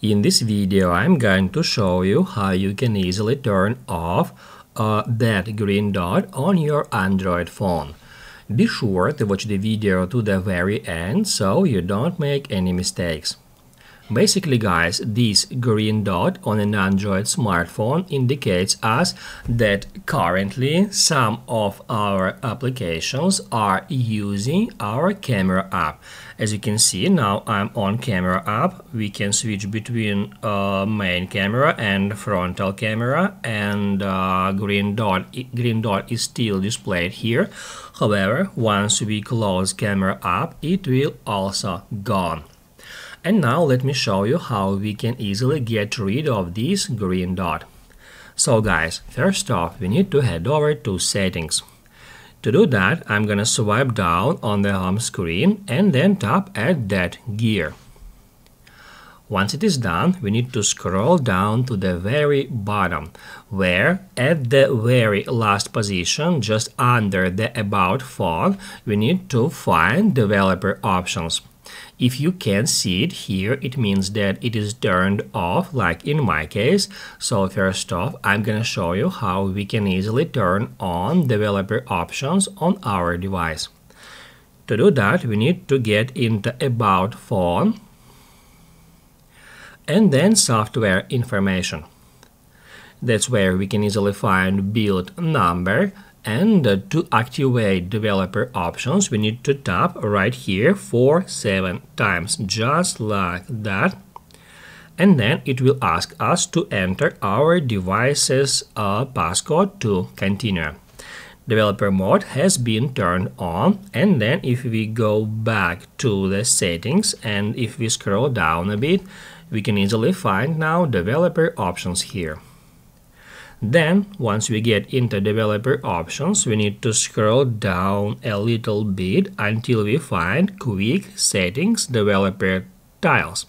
In this video I'm going to show you how you can easily turn off uh, that green dot on your Android phone. Be sure to watch the video to the very end so you don't make any mistakes. Basically guys, this green dot on an Android smartphone indicates us that currently some of our applications are using our camera app. As you can see now I'm on camera app, we can switch between uh, main camera and frontal camera and uh, green dot green dot is still displayed here. However, once we close camera app, it will also gone. And now let me show you how we can easily get rid of this green dot. So guys, first off, we need to head over to settings. To do that, I'm gonna swipe down on the home screen and then tap Add that gear. Once it is done, we need to scroll down to the very bottom, where at the very last position, just under the About phone, we need to find Developer Options. If you can see it here, it means that it is turned off, like in my case. So first off, I'm gonna show you how we can easily turn on developer options on our device. To do that, we need to get into About Phone and then Software Information. That's where we can easily find build number, and to activate developer options, we need to tap right here for seven times, just like that. And then it will ask us to enter our device's uh, passcode to continue. Developer mode has been turned on and then if we go back to the settings and if we scroll down a bit, we can easily find now developer options here. Then, once we get into developer options, we need to scroll down a little bit until we find quick settings developer tiles.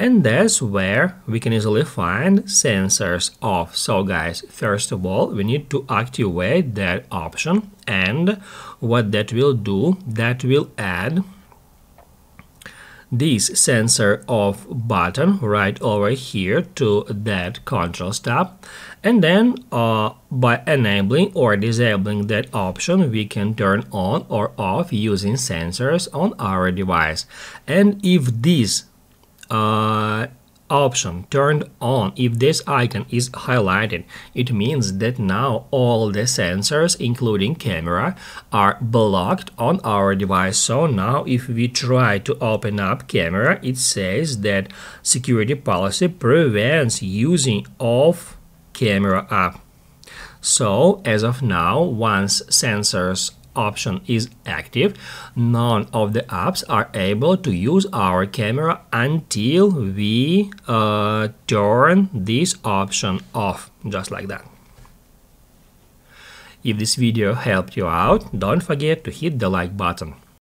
And that's where we can easily find sensors off. So guys, first of all, we need to activate that option and what that will do, that will add this sensor off button right over here to that control tab and then uh, by enabling or disabling that option we can turn on or off using sensors on our device. And if this uh, option turned on. If this icon is highlighted it means that now all the sensors including camera are blocked on our device. So now if we try to open up camera it says that security policy prevents using off camera app. So as of now once sensors option is active, none of the apps are able to use our camera until we uh, turn this option off, just like that. If this video helped you out, don't forget to hit the like button.